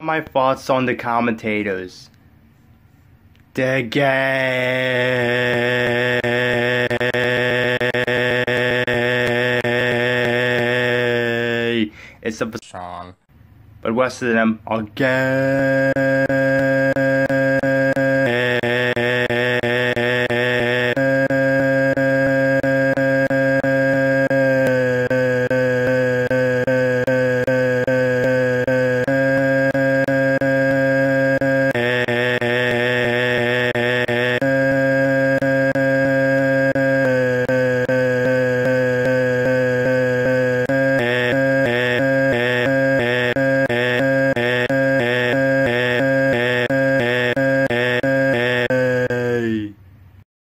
my thoughts on the commentators. They're gay. It's a song, but the rest of them are gay.